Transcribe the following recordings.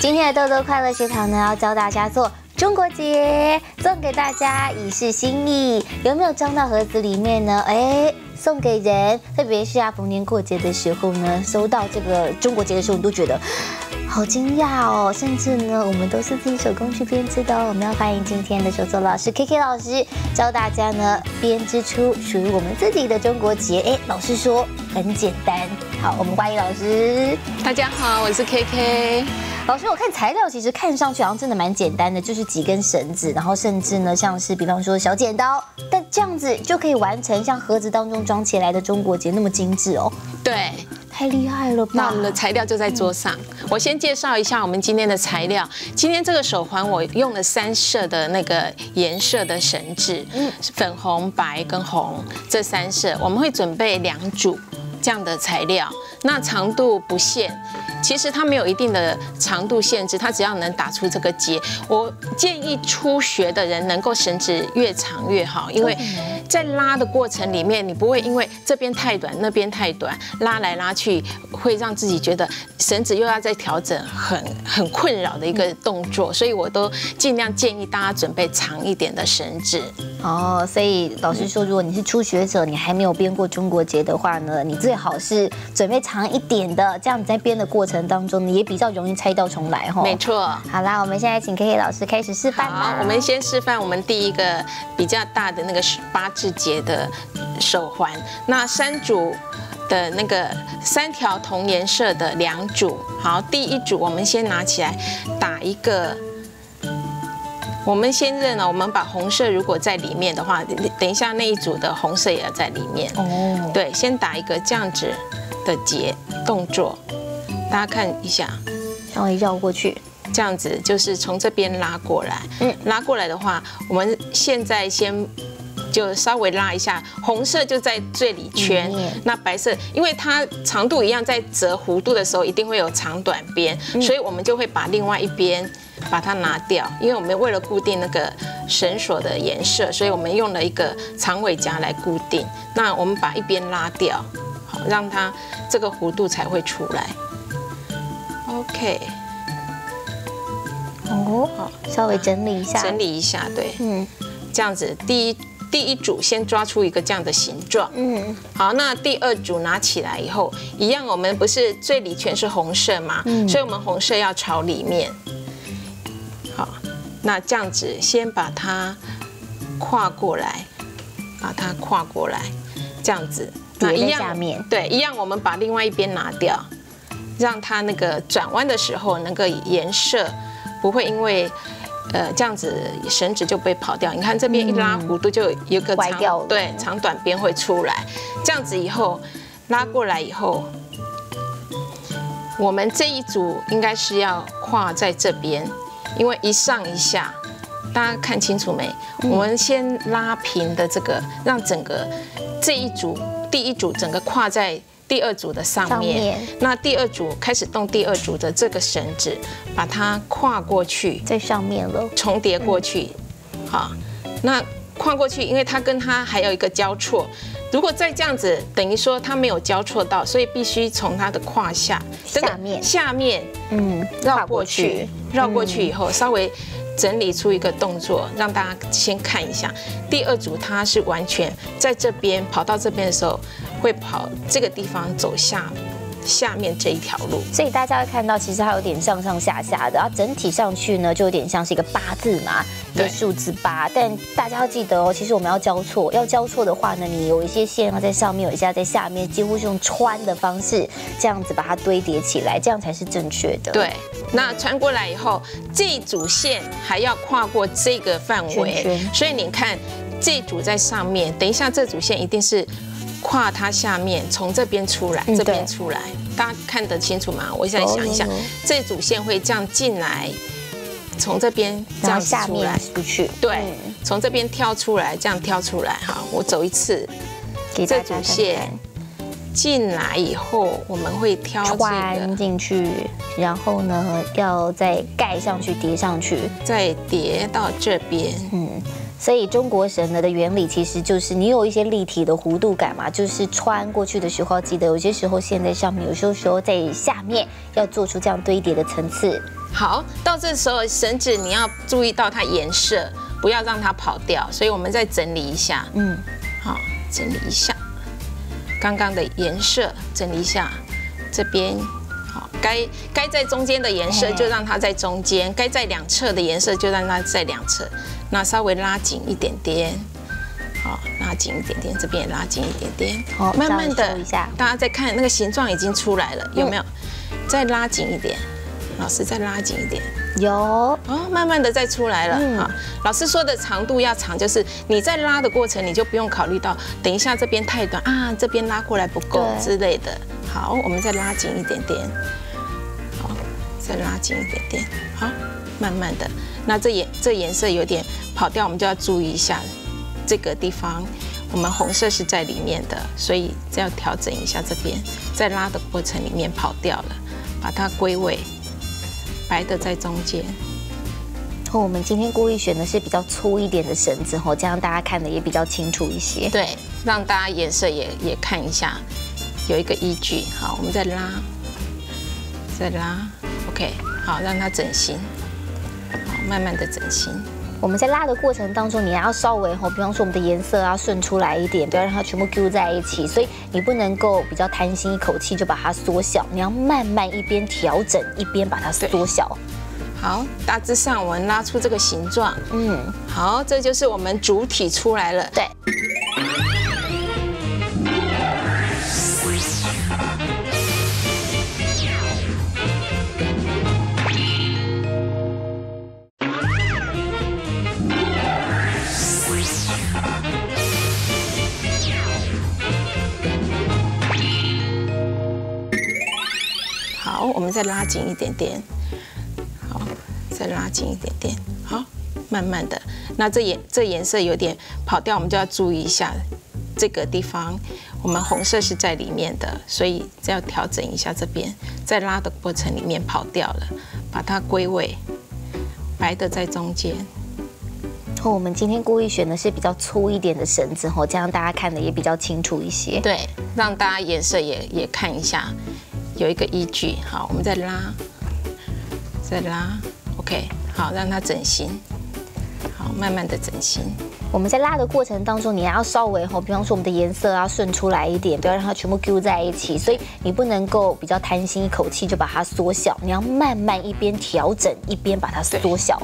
今天的豆豆快乐学堂呢，要教大家做中国结，送给大家以示心意。有没有装到盒子里面呢？哎，送给人，特别是啊，逢年过节的时候呢，收到这个中国结的时候，你都觉得好惊讶哦。甚至呢，我们都是自己手工去编织的哦。我们要欢迎今天的手作老师 K K 老师，教大家呢编织出属于我们自己的中国结。哎，老师说很简单。好，我们欢迎老师。大家好，我是 K K。老师，我看材料其实看上去好像真的蛮简单的，就是几根绳子，然后甚至呢像是比方说小剪刀，但这样子就可以完成像盒子当中装起来的中国结那么精致哦。对，太厉害了吧！那我们的材料就在桌上，我先介绍一下我们今天的材料。今天这个手环我用了三色的那个颜色的绳子，嗯，粉红、白跟红这三色，我们会准备两组这样的材料，那长度不限。其实它没有一定的长度限制，它只要能打出这个结。我建议初学的人能够绳子越长越好，因为在拉的过程里面，你不会因为这边太短那边太短，拉来拉去会让自己觉得绳子又要再调整，很很困扰的一个动作。所以我都尽量建议大家准备长一点的绳子。哦，所以老师说，如果你是初学者，你还没有编过中国结的话呢，你最好是准备长一点的，这样你在编的过程。当中你也比较容易拆到重来哈，没错。好啦，我们现在请 K K 老师开始示范好，我们先示范我们第一个比较大的那个八字结的手环。那三组的那个三条同颜色的两组。好，第一组我们先拿起来打一个。我们先认了，我们把红色如果在里面的话，等一下那一组的红色也要在里面。哦。对，先打一个这样子的结动作。大家看一下，稍微绕过去，这样子就是从这边拉过来。嗯，拉过来的话，我们现在先就稍微拉一下，红色就在最里圈，那白色因为它长度一样，在折弧度的时候一定会有长短边，所以我们就会把另外一边把它拿掉，因为我们为了固定那个绳索的颜色，所以我们用了一个长尾夹来固定。那我们把一边拉掉，好，让它这个弧度才会出来。OK，哦，好，稍微整理一下，整理一下，对，嗯，这样子，第一第一组先抓出一个这样的形状，嗯，好，那第二组拿起来以后，一样，我们不是最里圈是红色嘛，嗯，所以我们红色要朝里面，好，那这样子先把它跨过来，把它跨过来，这样子，那一样，对，一样，我们把另外一边拿掉。让它那个转弯的时候，那个颜色不会因为呃这样子绳子就被跑掉。你看这边一拉弧度就有个长对长短边会出来。这样子以后拉过来以后，我们这一组应该是要跨在这边，因为一上一下，大家看清楚没？我们先拉平的这个，让整个这一组第一组整个跨在。第二组的上面，那第二组开始动第二组的这个绳子，把它跨过去，在上面了，重叠过去。好，那跨过去，因为它跟它还有一个交错，如果再这样子，等于说它没有交错到，所以必须从它的胯下下面。下面，嗯，绕过去，绕过去以后稍微。整理出一个动作，让大家先看一下。第二组它是完全在这边跑到这边的时候，会跑这个地方走下。下面这一条路，所以大家会看到，其实它有点上上下下的，然后整体上去呢，就有点像是一个八字嘛，一个数字八。但大家要记得哦，其实我们要交错，要交错的话呢，你有一些线要在上面，有一些在下面，几乎是用穿的方式，这样子把它堆叠起来，这样才是正确的。对，那穿过来以后，这一组线还要跨过这个范围，所以你看这组在上面，等一下这组线一定是。跨它下面，从这边出来，这边出来，大家看得清楚吗？我现在想一下，这组线会这样进来，从这边这样出来。出去，对，从这边跳出来，这样跳出来。哈，我走一次，这组线进来以后，我们会挑穿进去，然后呢，要再盖上去，叠上去，再叠到这边，嗯。所以中国绳呢的原理其实就是你有一些立体的弧度感嘛，就是穿过去的时候，记得有些时候线在上面，有些时候在下面要做出这样堆叠的层次。好，到这时候绳子你要注意到它颜色，不要让它跑掉，所以我们再整理一下。嗯，好，整理一下刚刚的颜色，整理一下这边。好，该该在中间的颜色就让它在中间，该在两侧的颜色就让它在两侧。那稍微拉紧一点点，好，拉紧一点点，这边也拉紧一点点，好，慢慢的，大家再看那个形状已经出来了，有没有？再拉紧一点，老师再拉紧一点，有，哦，慢慢的再出来了，哈，老师说的长度要长，就是你在拉的过程，你就不用考虑到等一下这边太短啊，这边拉过来不够之类的。好，我们再拉紧一点点，好，再拉紧一点点，好，慢慢的。那这颜这颜色有点跑掉，我们就要注意一下这个地方。我们红色是在里面的，所以这要调整一下这边，在拉的过程里面跑掉了，把它归位。白的在中间。哦，我们今天故意选的是比较粗一点的绳子吼，这样大家看的也比较清楚一些。对，让大家颜色也也看一下，有一个依据。好，我们再拉，再拉，OK，好，让它整形。好慢慢的整形，我们在拉的过程当中，你还要稍微吼，比方说我们的颜色要顺出来一点，不要让它全部揪在一起，所以你不能够比较贪心，一口气就把它缩小，你要慢慢一边调整一边把它缩小。好，大致上我们拉出这个形状，嗯，好，这就是我们主体出来了。对。我们再拉紧一点点，好，再拉紧一点点，好，慢慢的。那这颜这颜色有点跑掉，我们就要注意一下这个地方。我们红色是在里面的，所以要调整一下这边，在拉的过程里面跑掉了，把它归位。白的在中间。哦，我们今天故意选的是比较粗一点的绳子吼，这样大家看的也比较清楚一些。对，让大家颜色也也看一下。有一个依据，好，我们再拉，再拉，OK，好，让它整形，好，慢慢的整形。我们在拉的过程当中，你还要稍微吼，比方说我们的颜色要顺出来一点，不要让它全部揪在一起，所以你不能够比较贪心，一口气就把它缩小，你要慢慢一边调整一边把它缩小。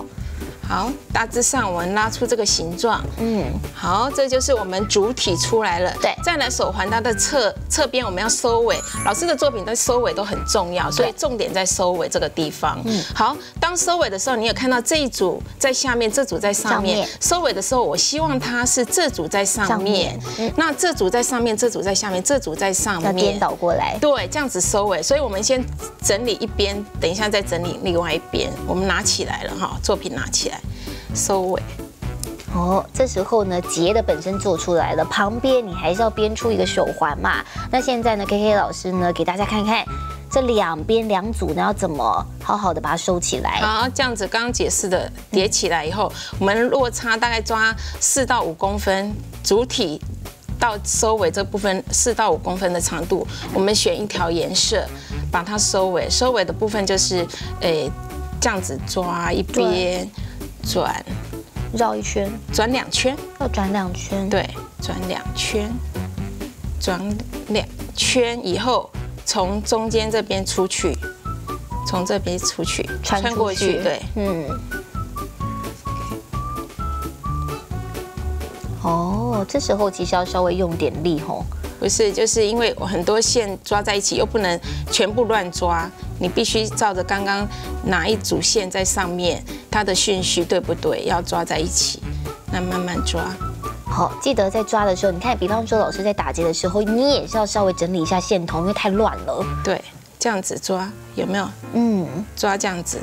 好，大致上我们拉出这个形状，嗯，好，这就是我们主体出来了。对，再来手环它的侧侧边，我们要收尾。老师的作品的收尾都很重要，所以重点在收尾这个地方。嗯，好，当收尾的时候，你有看到这一组在下面，这组在上面。收尾的时候，我希望它是这组在上面，那这组在上面，这组在下面，这组在上面，要颠倒过来。对，这样子收尾。所以我们先整理一边，等一下再整理另外一边。我们拿起来了哈，作品拿起来。收尾哦，这时候呢，结的本身做出来了，旁边你还是要编出一个手环嘛。那现在呢，K K 老师呢，给大家看看这两边两组呢要怎么好好的把它收起来。好，这样子刚刚解释的叠起来以后，我们落差大概抓四到五公分，主体到收尾这部分四到五公分的长度，我们选一条颜色把它收尾。收尾的部分就是诶这样子抓一边。转，绕一圈，转两圈，要转两圈，对，转两圈，转两圈以后，从中间这边出去，从这边出去，穿过去，对，嗯。哦，这时候其实要稍微用点力吼。不是，就是因为很多线抓在一起，又不能全部乱抓，你必须照着刚刚哪一组线在上面，它的顺序对不对？要抓在一起，那慢慢抓。好，记得在抓的时候，你看，比方说老师在打结的时候，你也是要稍微整理一下线头，因为太乱了。对，这样子抓有没有？嗯，抓这样子。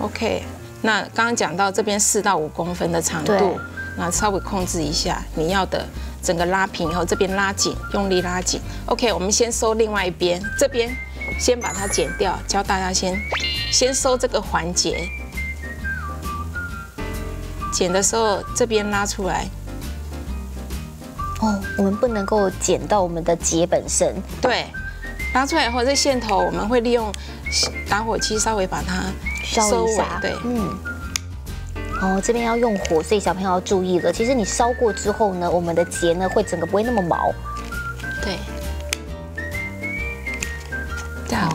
OK，那刚刚讲到这边四到五公分的长度，那稍微控制一下你要的。整个拉平以后，这边拉紧，用力拉紧。OK，我们先收另外一边，这边先把它剪掉，教大家先先收这个环节。剪的时候这边拉出来，哦，我们不能够剪到我们的结本身，对，拉出来以后，这线头我们会利用打火机稍微把它烧一下，对，嗯。哦，这边要用火，所以小朋友要注意了。其实你烧过之后呢，我们的结呢会整个不会那么毛。对。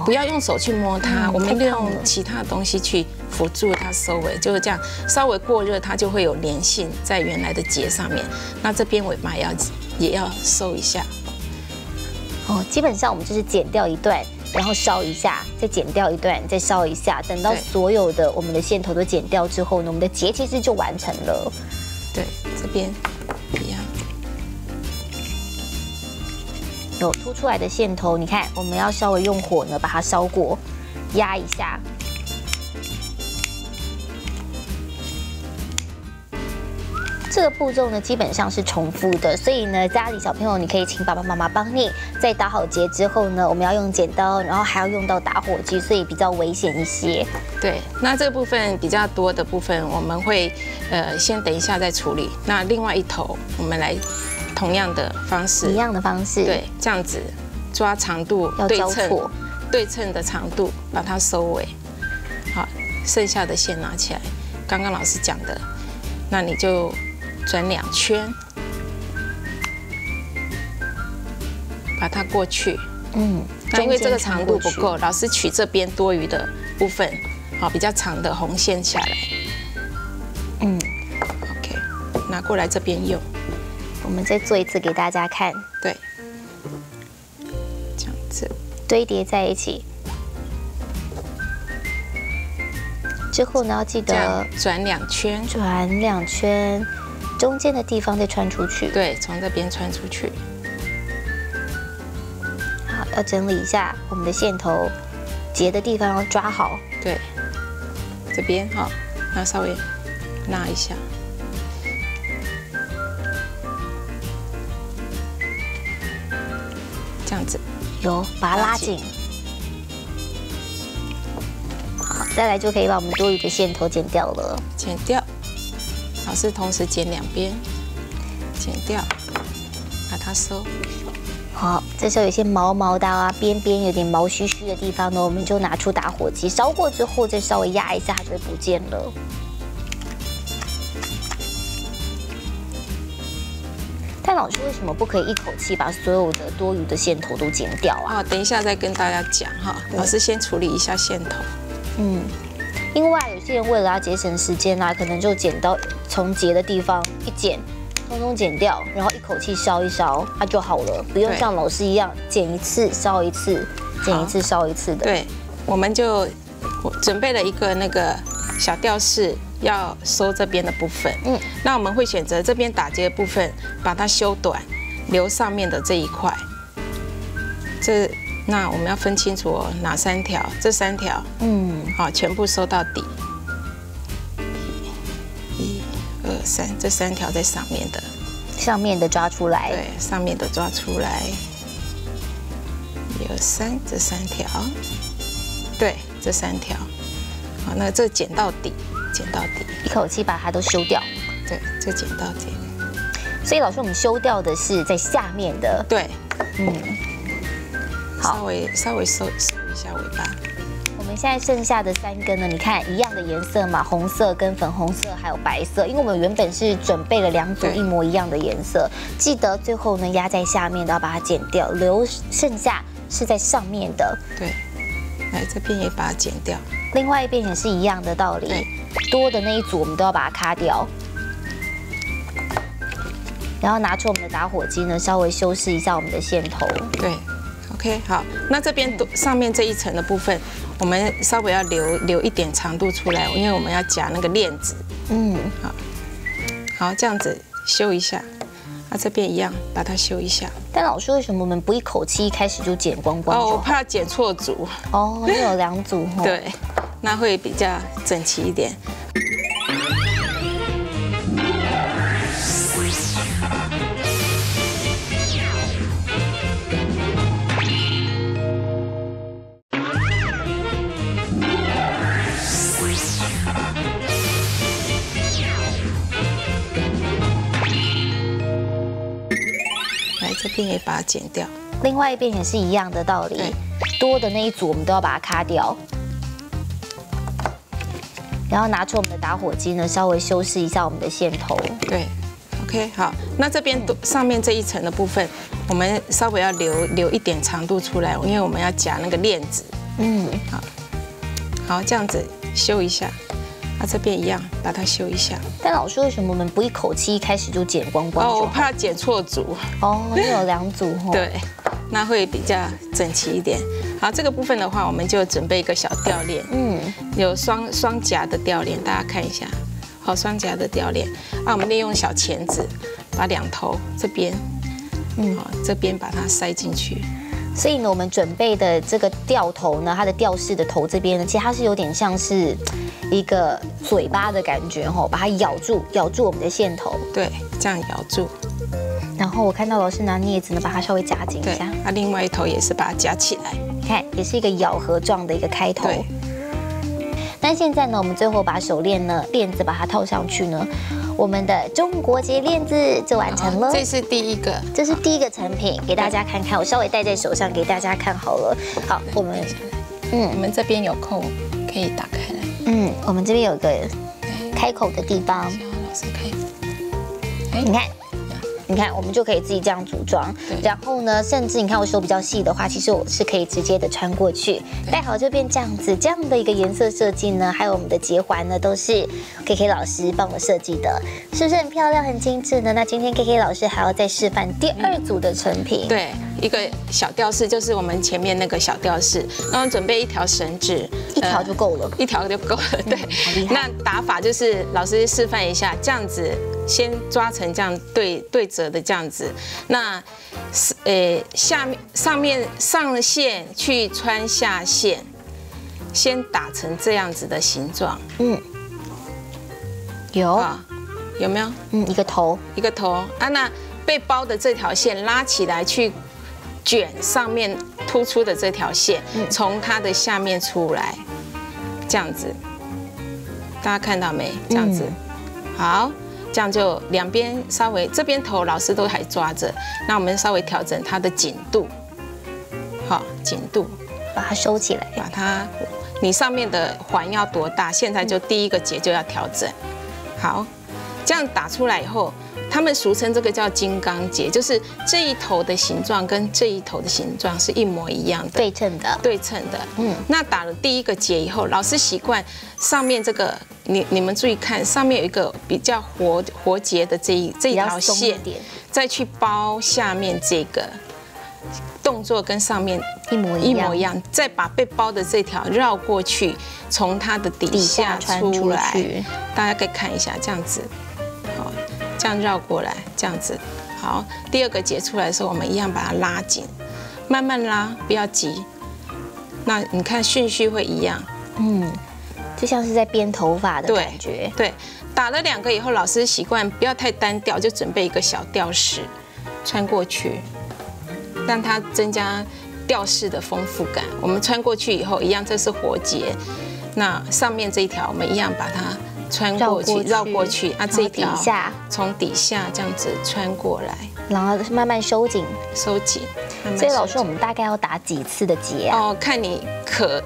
不要用手去摸它，我们利用其他东西去辅助它收尾，就是这样。稍微过热，它就会有粘性在原来的结上面。那这边尾巴要也要收一下。哦，基本上我们就是剪掉一段。然后烧一下，再剪掉一段，再烧一下，等到所有的我们的线头都剪掉之后呢，我们的结其实就完成了。对，这边一样。有凸出来的线头，你看，我们要稍微用火呢把它烧过，压一下。这个步骤呢，基本上是重复的，所以呢，家里小朋友你可以请爸爸妈妈帮你，在打好结之后呢，我们要用剪刀，然后还要用到打火机，所以比较危险一些。对，那这部分比较多的部分，我们会呃先等一下再处理。那另外一头，我们来同样的方式，一样的方式，对，这样子抓长度，对称，对称的长度，把它收尾。好，剩下的线拿起来，刚刚老师讲的，那你就。转两圈，把它过去。嗯，因为这个长度不够，老师取这边多余的部分，好，比较长的红线下来。嗯，OK，拿过来这边用。我们再做一次给大家看。对，这样子堆叠在一起。之后呢，要记得转两圈，转两圈。中间的地方再穿出去，对，从这边穿出去。好，要整理一下我们的线头，结的地方要抓好。对，这边哈，那稍微拉一下，把它拉紧。好，再来就可以把我们多余的线头剪掉了，剪掉。老师同时剪两边，剪掉，把它收。好，这时候有些毛毛的啊，边边有点毛须须的地方呢，我们就拿出打火机烧过之后，再稍微压一下，它就会不见了。但老师为什么不可以一口气把所有的多余的线头都剪掉啊？啊，等一下再跟大家讲哈。老师先处理一下线头。嗯。另外，有些人为了要节省时间啊，可能就剪到从结的地方一剪，通通剪掉，然后一口气烧一烧，它就好了，不用像老师一样剪一次烧一次，剪一次烧一次的。对，我们就准备了一个那个小吊饰，要收这边的部分。嗯，那我们会选择这边打结的部分，把它修短，留上面的这一块。这。那我们要分清楚哦，哪三条？这三条，嗯，好，全部收到底。一、二、三，这三条在上面的，上面的抓出来。对，上面的抓出来。一二三，这三条，对，这三条。好，那这剪到底，剪到底，一口气把它都修掉。对，这剪到底。所以老师，我们修掉的是在下面的。对，嗯。好稍微稍微收收一下尾巴。我们现在剩下的三根呢？你看一样的颜色嘛，红色跟粉红色还有白色。因为我们原本是准备了两组一模一样的颜色，记得最后呢压在下面的要把它剪掉，留剩下是在上面的。对，来这边也把它剪掉。另外一边也是一样的道理，多的那一组我们都要把它卡掉。然后拿出我们的打火机呢，稍微修饰一下我们的线头。对。OK，好，那这边都上面这一层的部分，我们稍微要留留一点长度出来，因为我们要夹那个链子。嗯，好，好，这样子修一下，啊，这边一样，把它修一下。但老师，为什么我们不一口气一开始就剪光光？哦，我怕剪错组。哦，有两组。对，那会比较整齐一点。边也把它剪掉。另外一边也是一样的道理，多的那一组我们都要把它卡掉。然后拿出我们的打火机呢，稍微修饰一下我们的线头。对，OK，好。那这边上面这一层的部分，我们稍微要留留一点长度出来，因为我们要夹那个链子。嗯，好，好，这样子修一下。那这边一样，把它修一下。但老师，为什么我们不一口气一开始就剪光光？哦，我怕剪错组。哦，有两组。对，那会比较整齐一点。好，这个部分的话，我们就准备一个小吊链。嗯，有双双夹的吊链，大家看一下。好，双夹的吊链。啊，我们利用小钳子，把两头这边，嗯，好，这边把它塞进去。所以呢，我们准备的这个吊头呢，它的吊饰的头这边呢，其实它是有点像是一个嘴巴的感觉吼，把它咬住，咬住我们的线头。对，这样咬住。然后我看到老师拿镊子呢，把它稍微夹紧一下。那另外一头也是把它夹起来。看，也是一个咬合状的一个开头。对。那现在呢，我们最后把手链呢，链子把它套上去呢。我们的中国结链子就完成了，这是第一个，这是第一个成品，给大家看看。我稍微戴在手上给大家看好了。好，我们，嗯，我们这边有空，可以打开来。嗯，我们这边有个开口的地方。老师开。你看。你看，我们就可以自己这样组装。然后呢，甚至你看我手比较细的话，其实我是可以直接的穿过去，戴好就变这样子。这样的一个颜色设计呢，还有我们的结环呢，都是 K K 老师帮我设计的，是不是很漂亮、很精致呢？那今天 K K 老师还要再示范第二组的成品。对，一个小吊饰，就是我们前面那个小吊饰。然后准备一条绳子，一条就够了，一条就够了。对，那打法就是老师示范一下，这样子。先抓成这样对对折的这样子，那是呃下面上面上线去穿下线，先打成这样子的形状。嗯，有啊，有没有？嗯，一个头，一个头啊。那被包的这条线拉起来去卷上面突出的这条线，从它的下面出来，这样子，大家看到没？这样子，好。这样就两边稍微这边头老师都还抓着，那我们稍微调整它的紧度，好紧度，把它收起来，把它，你上面的环要多大？现在就第一个结就要调整，好，这样打出来以后。他们俗称这个叫金刚结，就是这一头的形状跟这一头的形状是一模一样的，对称的，对称的。嗯，那打了第一个结以后，老师习惯上面这个，你你们注意看，上面有一个比较活活结的这一这一条线，再去包下面这个动作跟上面一模一模一样，再把被包的这条绕过去，从它的底下出来，大家可以看一下这样子。这样绕过来，这样子，好。第二个结出来的时候，我们一样把它拉紧，慢慢拉，不要急。那你看顺序会一样，嗯，就像是在编头发的感觉。对，打了两个以后，老师习惯不要太单调，就准备一个小吊饰穿过去，让它增加吊饰的丰富感。我们穿过去以后，一样这是活结，那上面这一条我们一样把它。穿过去，绕过去，啊，这一条从底下这样子穿过来，然后慢慢收紧，收紧。所以老师，我们大概要打几次的结啊？哦，看你可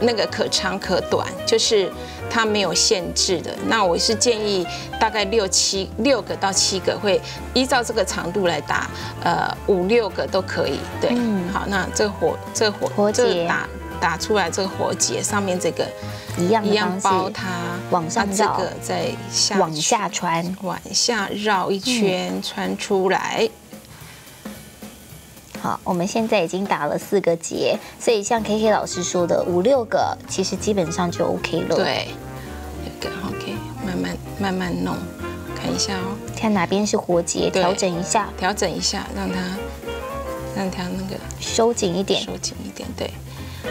那个可长可短，就是它没有限制的。那我是建议大概六七六个到七个，会依照这个长度来打，呃，五六个都可以。对，好，那这火这火火结打打出来这个活结上面这个。一样一样包它，往上绕，再下往下穿，往下绕一圈穿出来。好，我们现在已经打了四个结，所以像 K K 老师说的五六个，其实基本上就 OK 了。对，一个 OK，慢慢慢慢弄，看一下哦，看哪边是活结，调整一下，调整一下，让它让它那个收紧一点，收紧一点，对。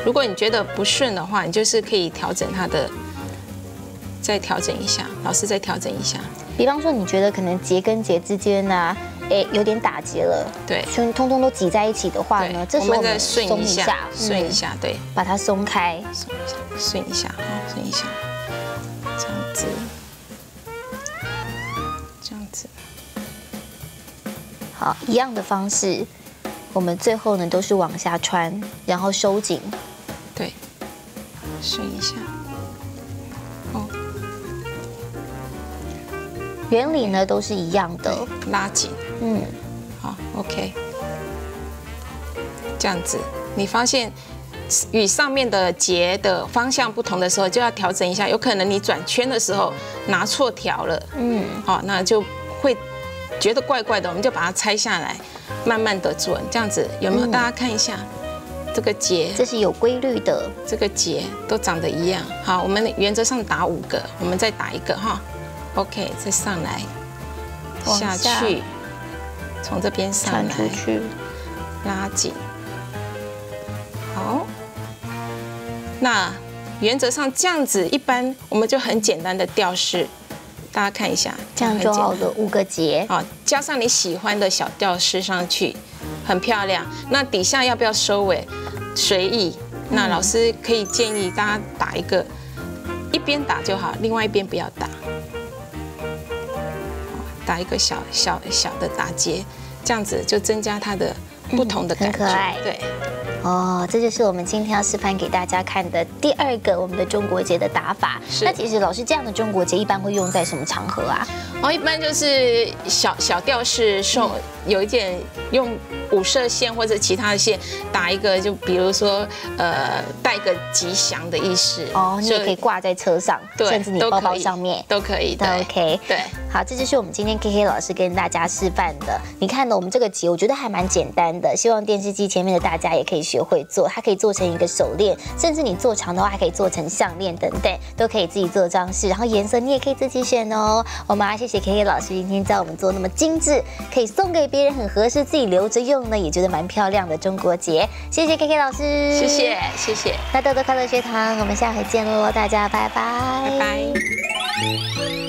如果你觉得不顺的话，你就是可以调整它的，再调整一下，老师再调整一下。比方说，你觉得可能结跟结之间呢，哎，有点打结了，对，全通通都挤在一起的话呢，这时候我们顺一下，顺一下，对，把它松开，松一下，顺一下，好，顺一下，这样子，这样子。好，一样的方式，我们最后呢都是往下穿，然后收紧。对，试一下。哦，原理呢都是一样的。拉紧。嗯，好，OK。这样子，你发现与上面的结的方向不同的时候，就要调整一下。有可能你转圈的时候拿错条了。嗯，好，那就会。觉得怪怪的，我们就把它拆下来，慢慢的做，这样子有没有？大家看一下这个结，这是有规律的，这个结都长得一样。好，我们原则上打五个，我们再打一个哈。OK，再上来，下去，从这边上来，出去，拉紧。好，那原则上这样子，一般我们就很简单的吊饰。大家看一下，这样就好了，五个结，好，加上你喜欢的小吊饰上去，很漂亮。那底下要不要收尾？随意。那老师可以建议大家打一个，一边打就好，另外一边不要打。打一个小小小的打结，这样子就增加它的不同的感觉。对。哦，这就是我们今天要示范给大家看的第二个我们的中国结的打法。那其实老师这样的中国结一般会用在什么场合啊？哦，一般就是小小吊饰送，有一点用。五色线或者其他的线打一个，就比如说呃带个吉祥的意思哦，你也可以挂在车上，甚至你包包上面都可以，都 OK。对，好，这就是我们今天 K K 老师跟大家示范的。你看呢，我们这个结我觉得还蛮简单的，希望电视机前面的大家也可以学会做。它可以做成一个手链，甚至你做长的话还可以做成项链等等，都可以自己做装饰。然后颜色你也可以自己选哦。我们啊，谢谢 K K 老师今天教我们做那么精致，可以送给别人很合适，自己留着用。呢也觉得蛮漂亮的中国结，谢谢 K K 老师，谢谢谢谢，那豆豆快乐学堂，我们下回见喽，大家拜拜。拜拜。